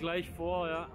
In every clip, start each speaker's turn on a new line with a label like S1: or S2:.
S1: gleich vor, ja.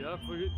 S2: Ja, voll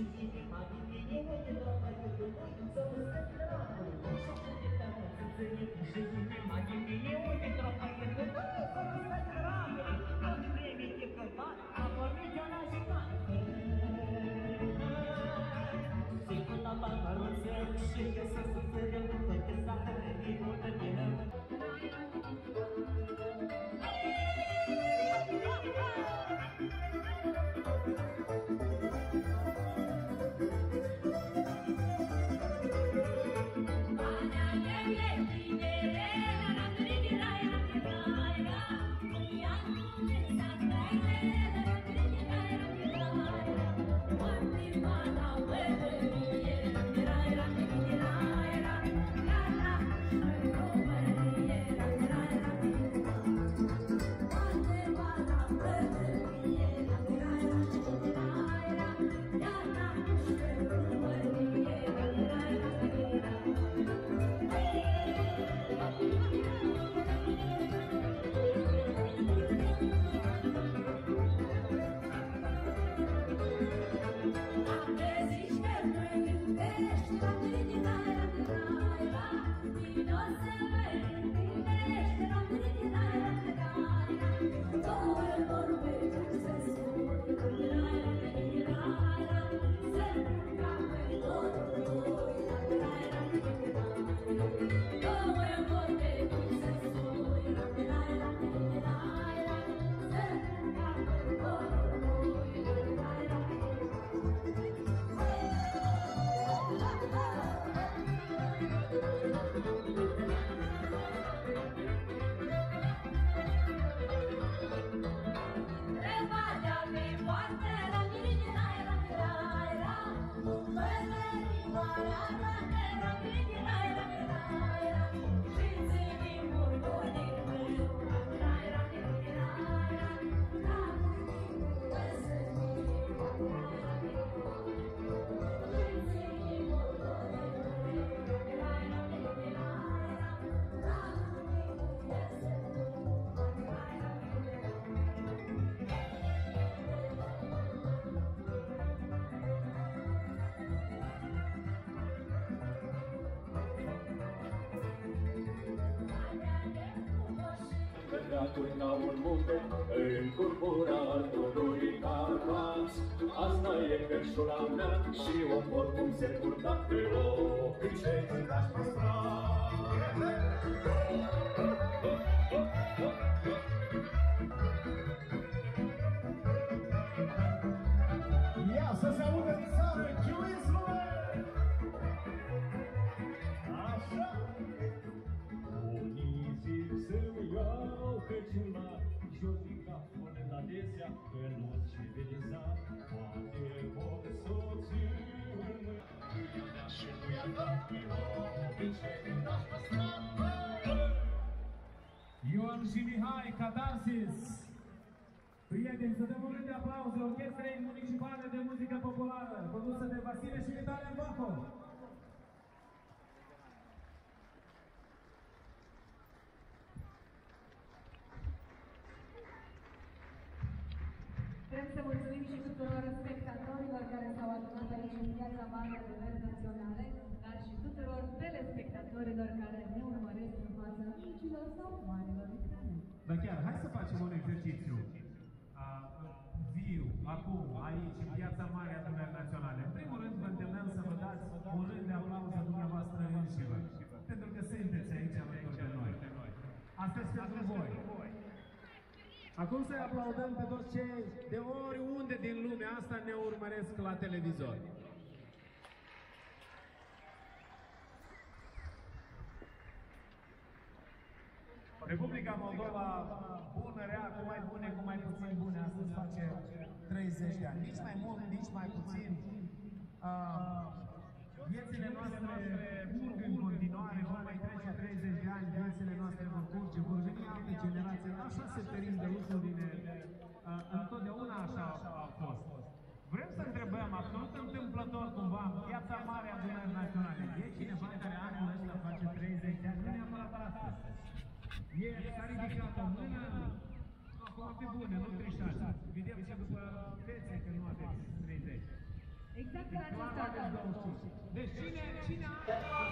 S2: Сидіння
S1: не мені, aturi ca un munte, încurcura altunului ca pas. Asta e cășura mea și o pot cum se purta pe o pice în pe. Adesea Că nu-ți civiliza Poate vor soții în mâna Și nu i-a dat
S3: Ioan și Mihai Catarsis. Prieteni, să dăm un rând de aplauze Orchestrei Municipale de Muzică Populară, condusă de Vasile și Vitalia Baco.
S2: Vrem să mulțumim și tuturor spectatorilor care s-au adunat aici în piața Mare de Verzi Naționale, dar și tuturor telespectatorilor care ne urmăresc în fața micilor sau marilor ecrane.
S3: Dar chiar, hai să facem un exercițiu. A, viu, acum, aici, în piața Mare a Adunării Naționale. În primul rând, vă îndemnăm să vă dați un rând de aplauze dumneavoastră înșivă. Pentru că sunteți aici alături de noi. Asta este pentru voi. Acum să-i aplaudăm pe toți cei de oriunde din lumea asta ne urmăresc la televizor. Republica Moldova, bună, rea, cu mai bune, cu mai puțin bune, astăzi face 30 de ani. Nici mai mult, nici mai puțin. Uh, viețile noastre curg în continuare, vor mai trece 30 de ani, viețile noastre vor curge, vor veni alte generații. Așa se perinde lucrurile. Uh, întotdeauna așa a fost. Vrem să întrebăm, absolut întâmplător cumva, în piața mare a Dunării Naționale, e cineva care anul ăsta face 30 de ani, nu neapărat astăzi. Ieri s-a ridicat o mână, no, foarte bune, nu trișați. Vedem și după fețe că nu aveți 30.
S2: Exact în această
S3: Doar aveți
S2: dată.
S3: 25. Deci cine, cine are?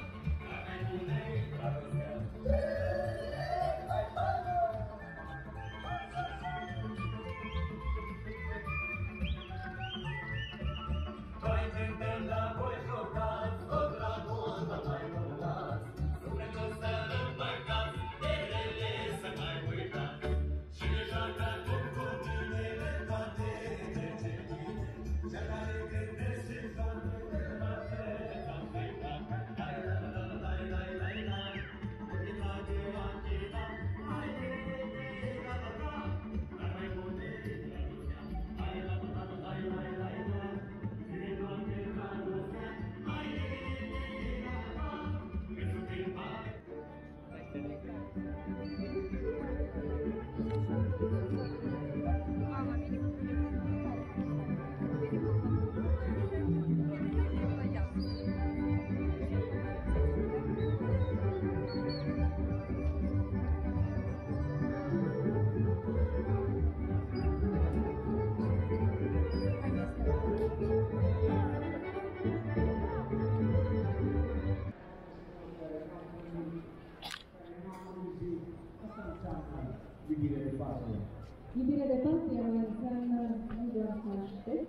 S1: Юбилейда партия Александра Мидорфаште.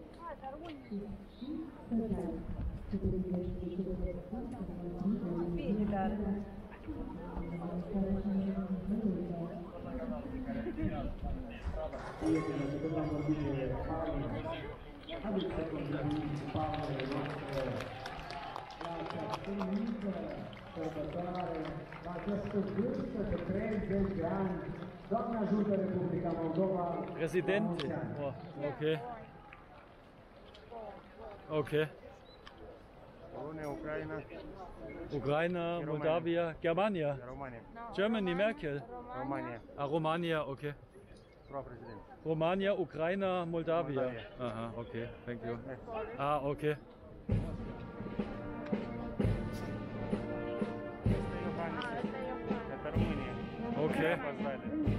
S1: per portare la
S3: testimonianza del grande
S4: Präsidentin. Oh, okay. Okay.
S5: Ukraine,
S4: Ukraine Moldawien, Germania. Germany, Merkel.
S5: Romania.
S4: Ah, Romania, okay. Romania, Ukraine,
S5: Moldawien.
S4: Aha, okay, thank you. Ah, okay. Okay.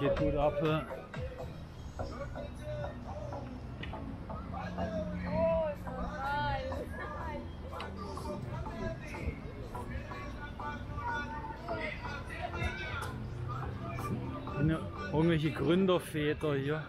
S4: Geht gut ab. irgendwelche Gründerväter hier.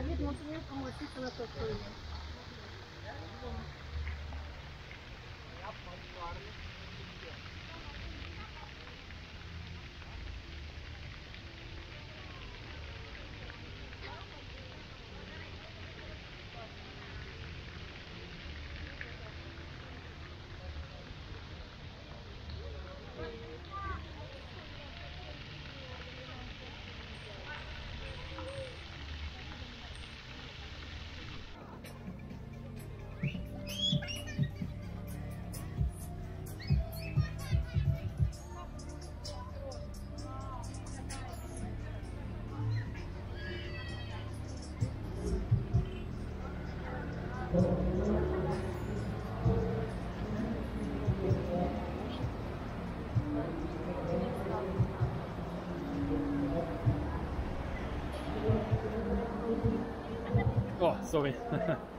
S6: Service motivate और motivate समझ सकते हैं
S4: Sorry.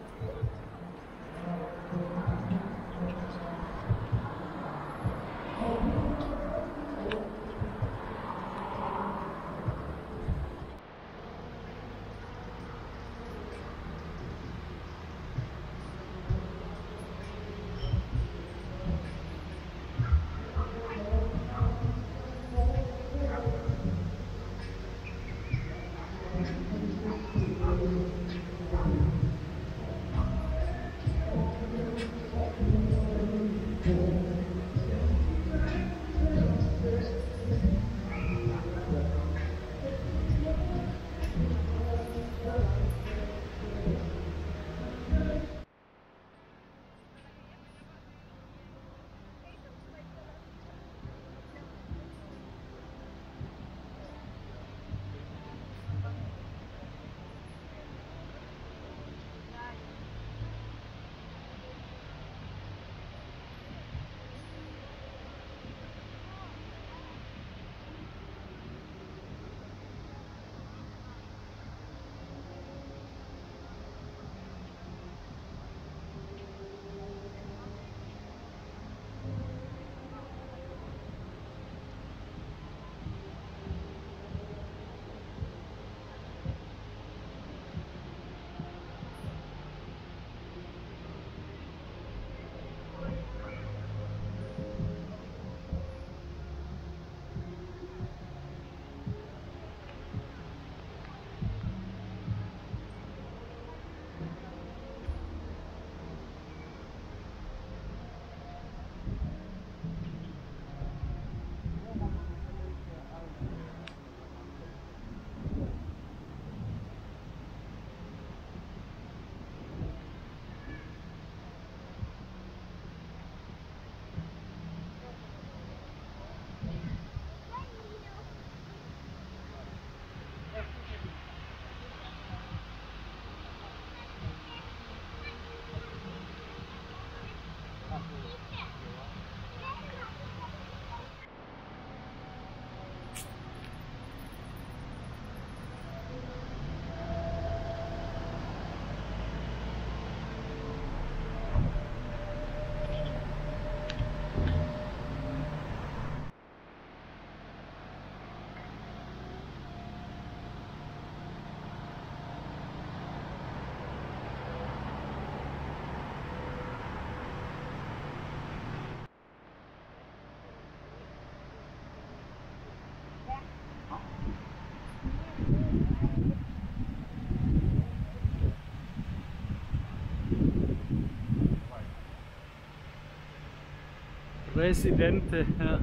S4: Präsidente. Ja.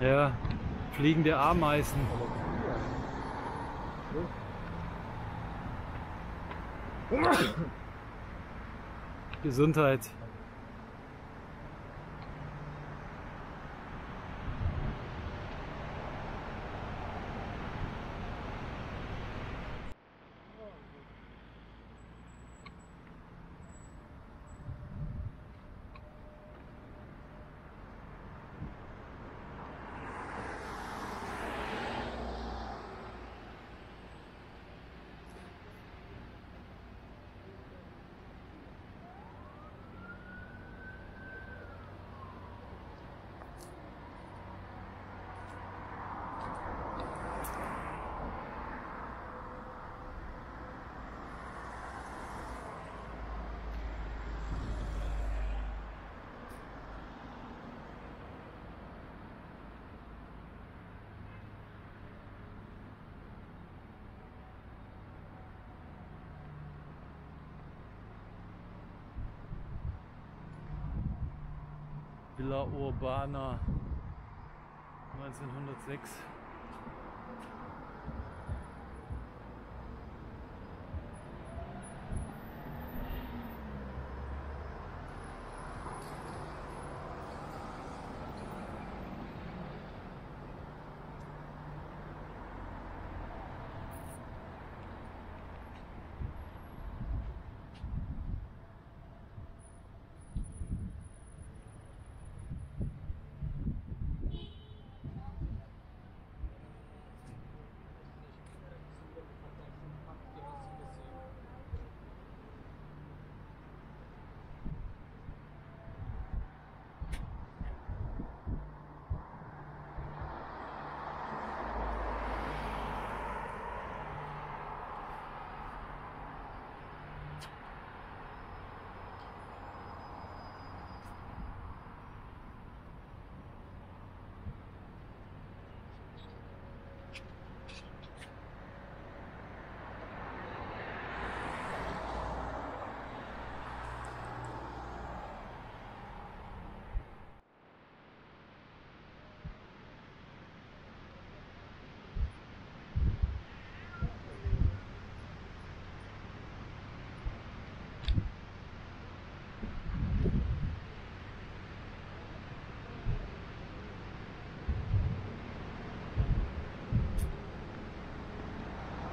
S4: Ja, fliegende Ameisen. Gesundheit. Villa Urbana 1906.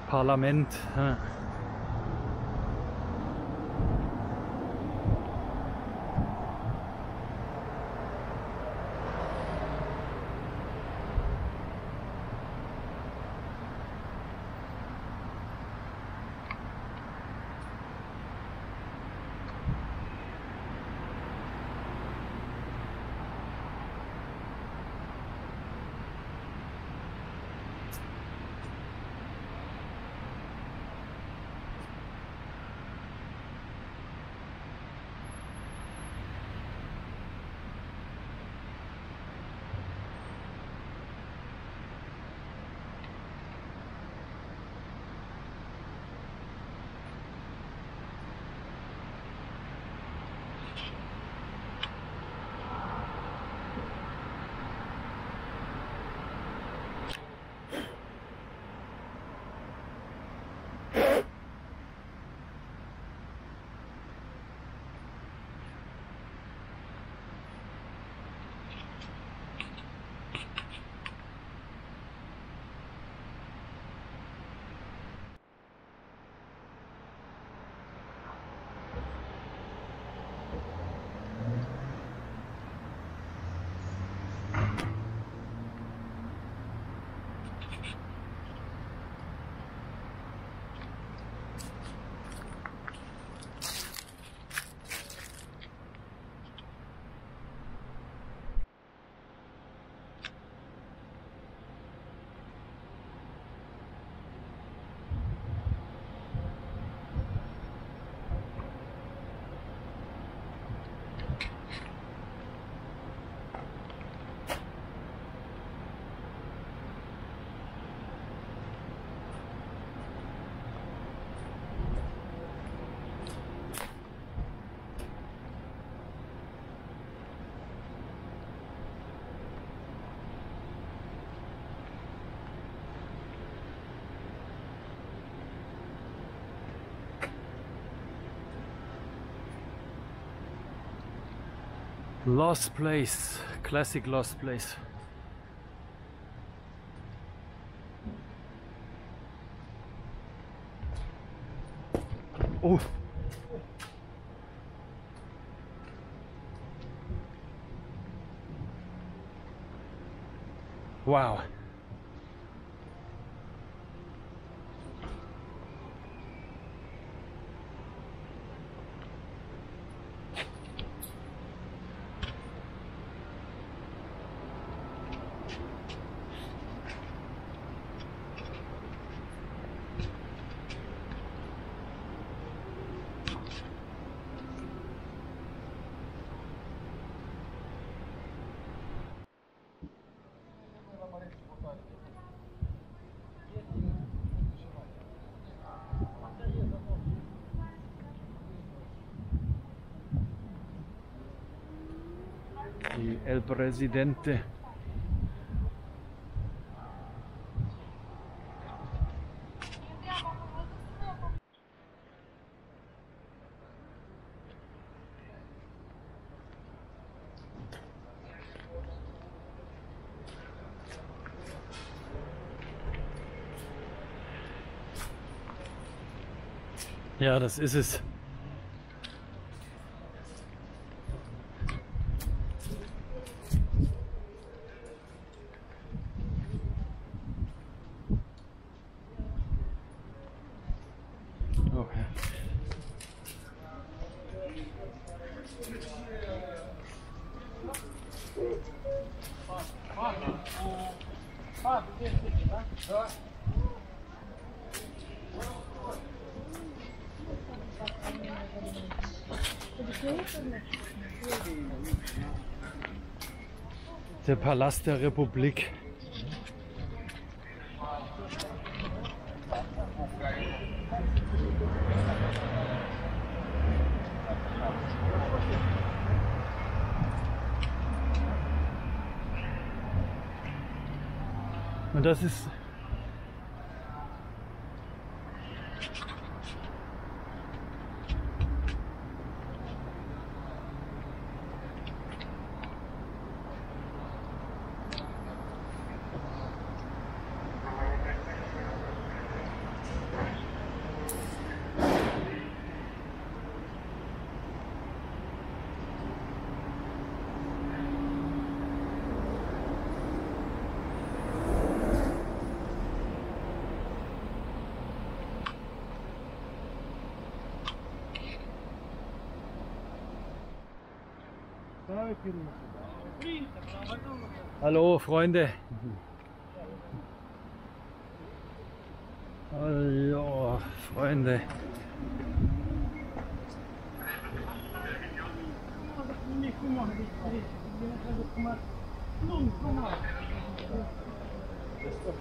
S4: Parlament. Lost Place, classic Lost Place. Oh. Wow. El Presidente. Ja, das ist es. Okay. Der Palast der Republik. Und das ist Hallo Freunde. Hallo Freunde.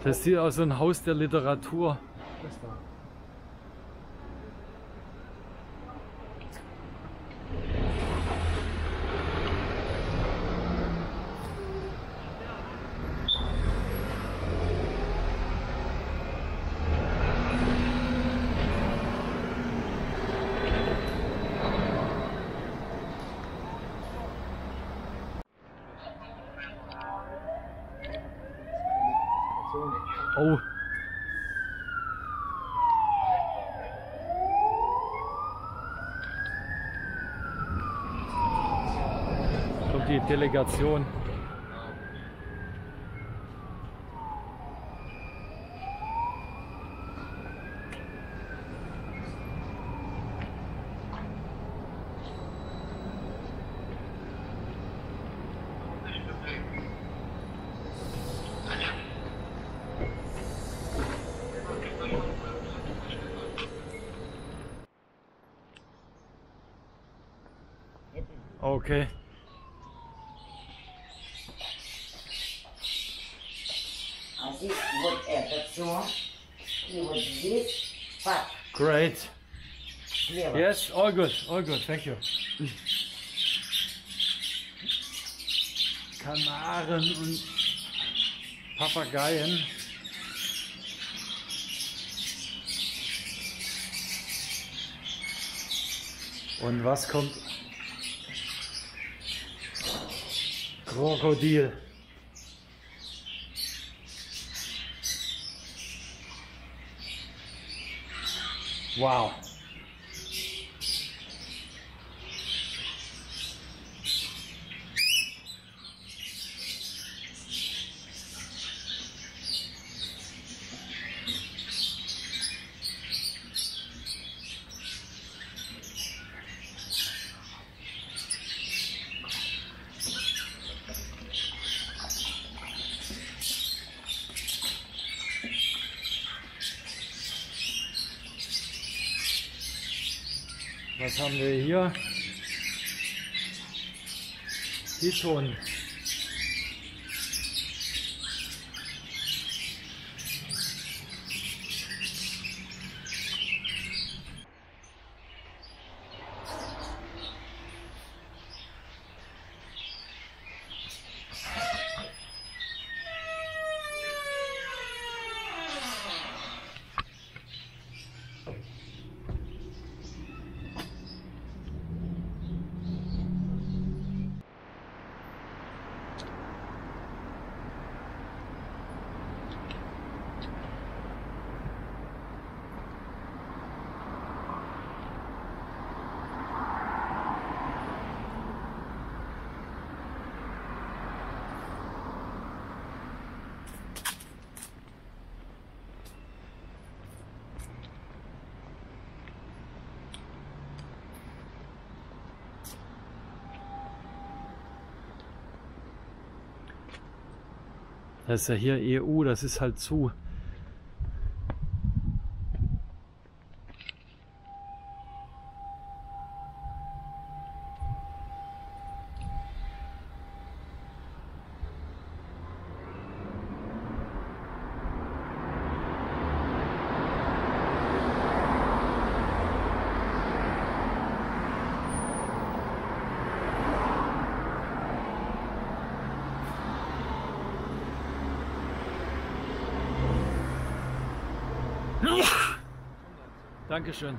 S4: Das sieht aus wie ein Haus der Literatur. Oh. Kommt die Delegation. Okay. Great. Yes, all good, all good, thank you. Kanaren und Papageien. Und was kommt? Krokodil. Wow. Was haben wir hier? Piton. Das ist ja hier EU, das ist halt zu. Dankeschön.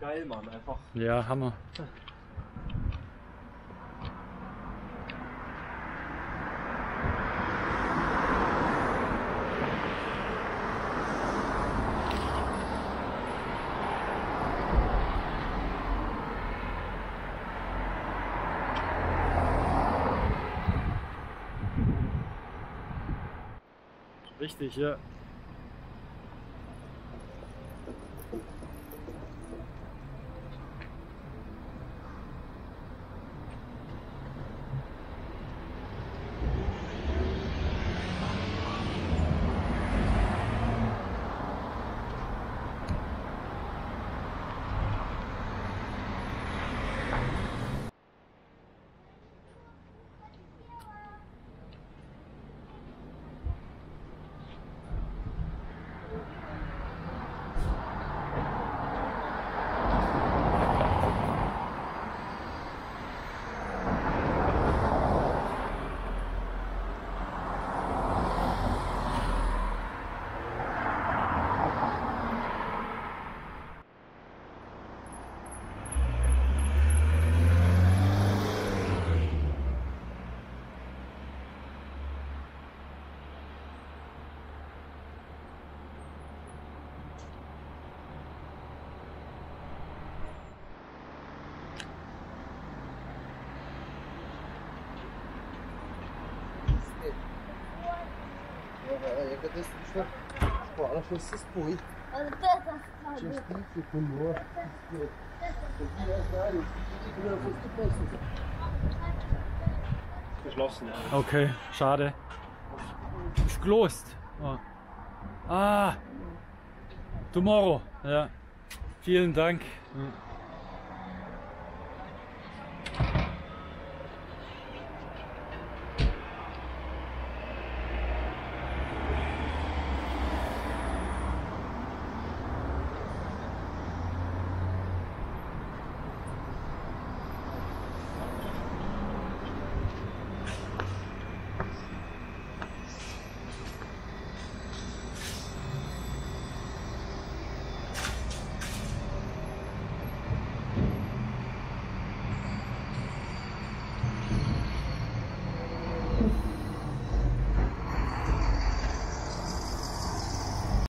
S7: Geil, Mann. Einfach.
S4: Ja, Hammer. Richtig, ja.
S8: Яка десь пішла впала щось зі спой. Чи скільки кульо. Тоді я знаю, скільки я поступався.
S7: Geschlossen.
S4: Okay, schade. Ist gelost. Oh. Ah, tomorrow. Ja. Vielen Dank. Ja.